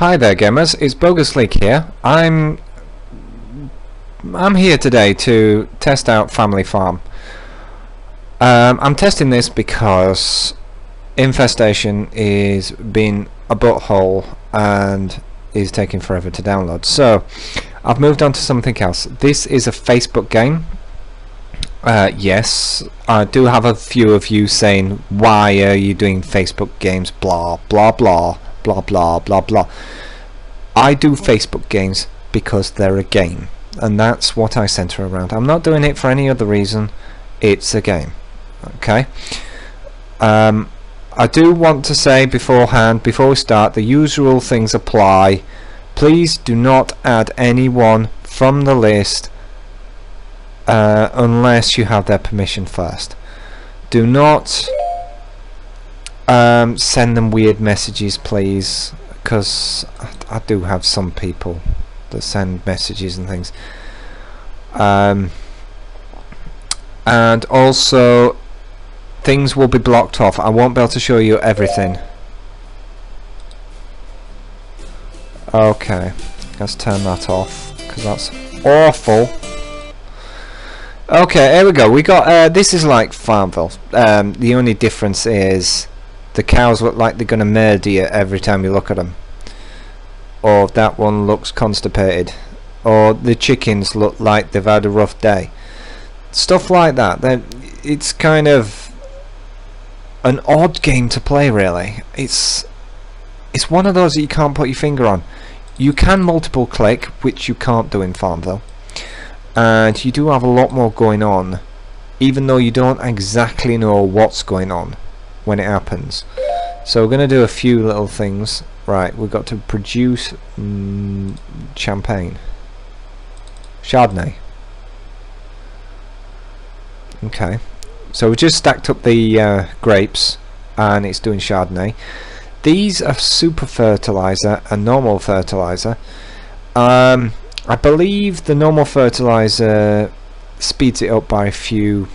Hi there gamers, it's BogusLeek here. I'm I'm here today to test out Family Farm. Um, I'm testing this because Infestation is being a butthole and is taking forever to download. So I've moved on to something else. This is a Facebook game. Uh, yes, I do have a few of you saying why are you doing Facebook games blah blah blah blah blah blah blah. I do Facebook games because they're a game and that's what I center around. I'm not doing it for any other reason. It's a game. Okay. Um, I do want to say beforehand, before we start, the usual things apply. Please do not add anyone from the list uh, unless you have their permission first. Do not um, send them weird messages, please, because I, I do have some people that send messages and things. Um, and also things will be blocked off. I won't be able to show you everything. Okay, let's turn that off because that's awful. Okay, here we go. We got uh, this is like Farmville. Um, the only difference is the cows look like they're gonna murder you every time you look at them, or that one looks constipated, or the chickens look like they've had a rough day. Stuff like that. Then it's kind of an odd game to play. Really, it's it's one of those that you can't put your finger on. You can multiple click, which you can't do in Farmville and you do have a lot more going on even though you don't exactly know what's going on when it happens. So we're going to do a few little things. Right we've got to produce mm, champagne. Chardonnay. Okay. So we just stacked up the uh, grapes and it's doing Chardonnay. These are super fertilizer and normal fertilizer. Um, I believe the normal fertilizer speeds it up by a few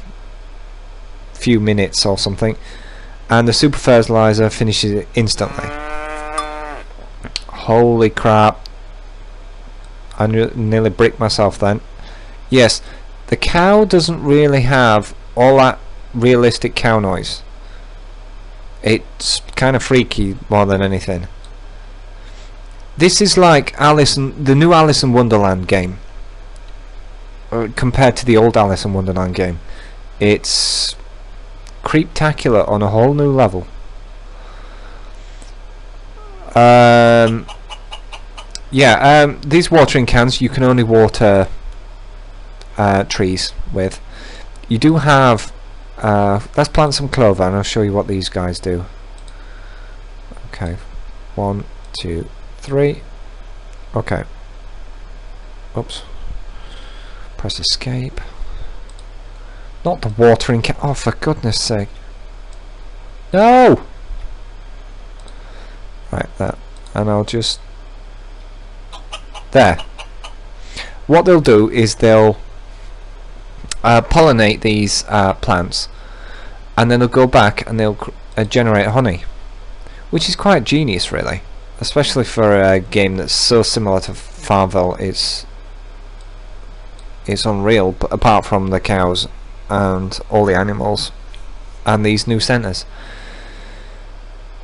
few minutes or something and the super fertilizer finishes it instantly. Holy crap. I nearly bricked myself then. Yes the cow doesn't really have all that realistic cow noise. It's kind of freaky more than anything. This is like Alice, in, the new Alice in Wonderland game, uh, compared to the old Alice in Wonderland game. It's creeptacular on a whole new level. Um, yeah, um, these watering cans you can only water uh, trees with. You do have. Uh, let's plant some clover, and I'll show you what these guys do. Okay, one, two, three. Okay. Oops. Press escape. Not the watering can. Oh, for goodness sake. No! Right, that. And I'll just... There. What they'll do is they'll uh, pollinate these uh, plants and then they'll go back and they'll uh, generate honey which is quite genius really especially for a game that's so similar to Farmville it's it's unreal but apart from the cows and all the animals and these new centres.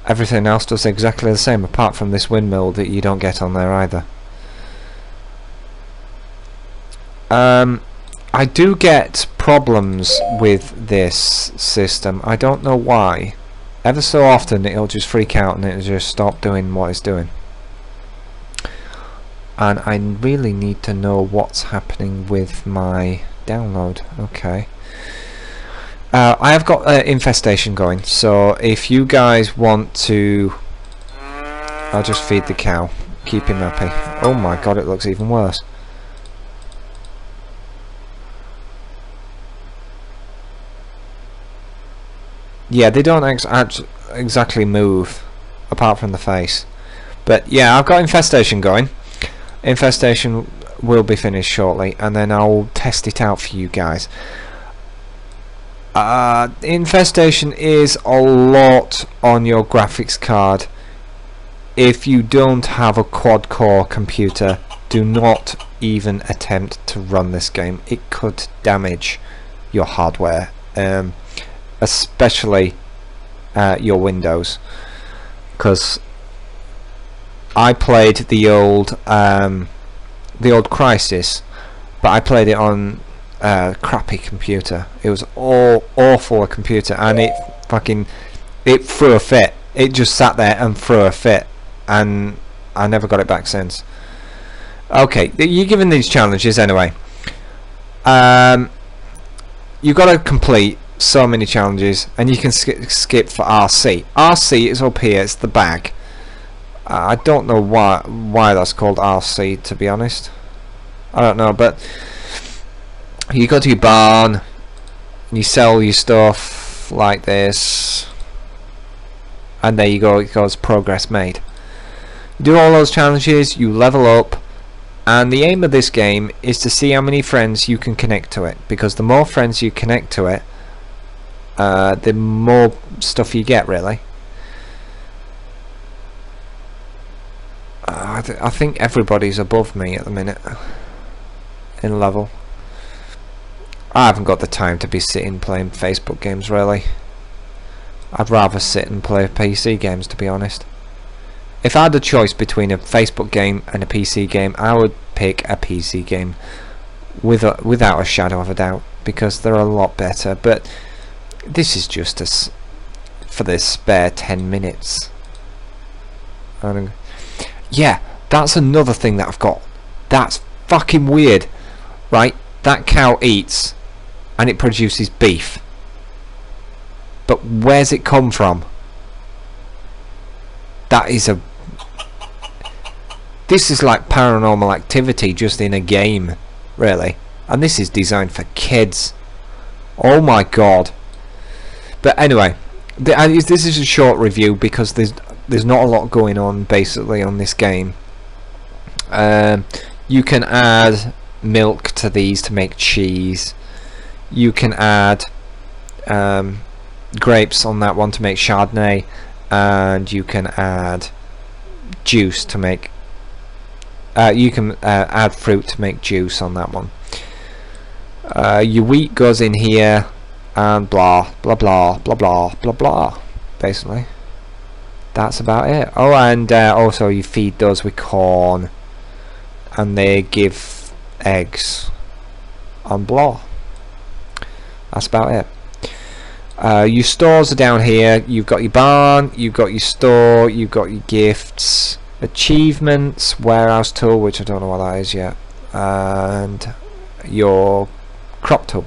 Everything else does exactly the same apart from this windmill that you don't get on there either. Um, I do get problems with this system. I don't know why. Ever so often it'll just freak out and it'll just stop doing what it's doing. And I really need to know what's happening with my download. Okay uh, I have got uh, infestation going so if you guys want to I'll just feed the cow keep him happy. Oh my god it looks even worse. Yeah they don't ex exactly move apart from the face. But yeah I've got infestation going. Infestation will be finished shortly and then I'll test it out for you guys uh, infestation is a lot on your graphics card. If you don't have a quad core computer do not even attempt to run this game. It could damage your hardware um, especially uh, your Windows. Because I played the old um, the old Crysis but I played it on a crappy computer. It was all awful a computer and it fucking it threw a fit. It just sat there and threw a fit and I never got it back since. Okay you're given these challenges anyway. Um, you've got to complete so many challenges and you can sk skip for RC RC is up here it's the bag. Uh, I don't know why why that's called RC to be honest. I don't know but you go to your barn you sell your stuff like this and there you go it goes progress made. You do all those challenges you level up and the aim of this game is to see how many friends you can connect to it because the more friends you connect to it uh, the more stuff you get really. Uh, I, th I think everybody's above me at the minute in level I haven't got the time to be sitting playing Facebook games really. I'd rather sit and play PC games to be honest. If I had a choice between a Facebook game and a PC game I would pick a PC game with a, without a shadow of a doubt because they're a lot better. But this is just a for this spare 10 minutes. Yeah that's another thing that I've got. That's fucking weird. Right? That cow eats and it produces beef. But where's it come from? That is a this is like paranormal activity just in a game really. And this is designed for kids. Oh my god. But anyway, this is a short review because there's there's not a lot going on basically on this game. Um, you can add milk to these to make cheese. You can add um, grapes on that one to make Chardonnay, and you can add juice to make. Uh, you can uh, add fruit to make juice on that one. Uh, your wheat goes in here and blah blah blah blah blah blah blah basically that's about it oh and uh, also you feed those with corn and they give eggs and blah that's about it. Uh, your stores are down here. You've got your barn you've got your store you've got your gifts achievements warehouse tool which I don't know what that is yet and your crop tool.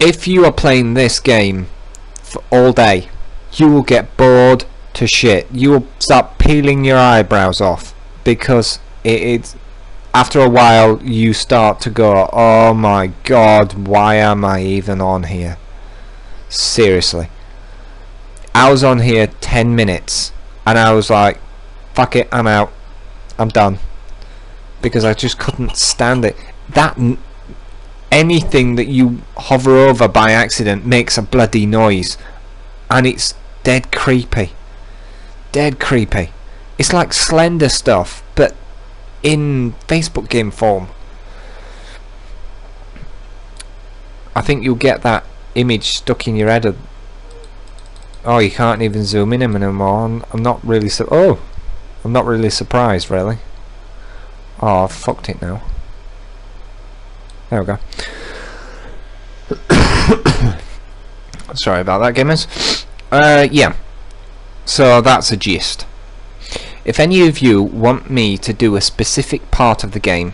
If you are playing this game for all day you will get bored to shit. You will start peeling your eyebrows off because it, it's after a while you start to go oh my god why am I even on here? Seriously. I was on here 10 minutes and I was like fuck it I'm out. I'm done. Because I just couldn't stand it. That anything that you hover over by accident makes a bloody noise and it's dead creepy. Dead creepy. It's like slender stuff but in Facebook game form I think you'll get that image stuck in your head oh you can't even zoom in anymore I'm not really so oh I'm not really surprised really oh I've fucked it now there we go. Sorry about that, gamers. Uh, yeah. So that's a gist. If any of you want me to do a specific part of the game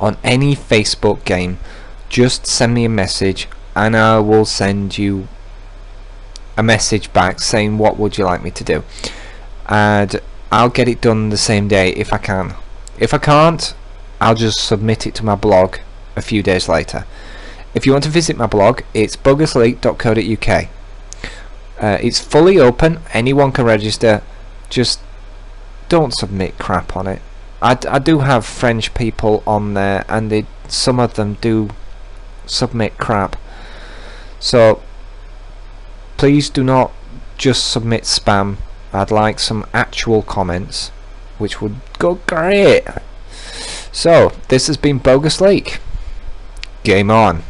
on any Facebook game, just send me a message and I will send you a message back saying what would you like me to do. And I'll get it done the same day if I can. If I can't, I'll just submit it to my blog a few days later. If you want to visit my blog, it's bogusleek.co.uk. Uh, it's fully open, anyone can register, just don't submit crap on it. I, I do have French people on there and they, some of them do submit crap. So please do not just submit spam. I'd like some actual comments, which would go great. So, this has been BogusLeek. Game on.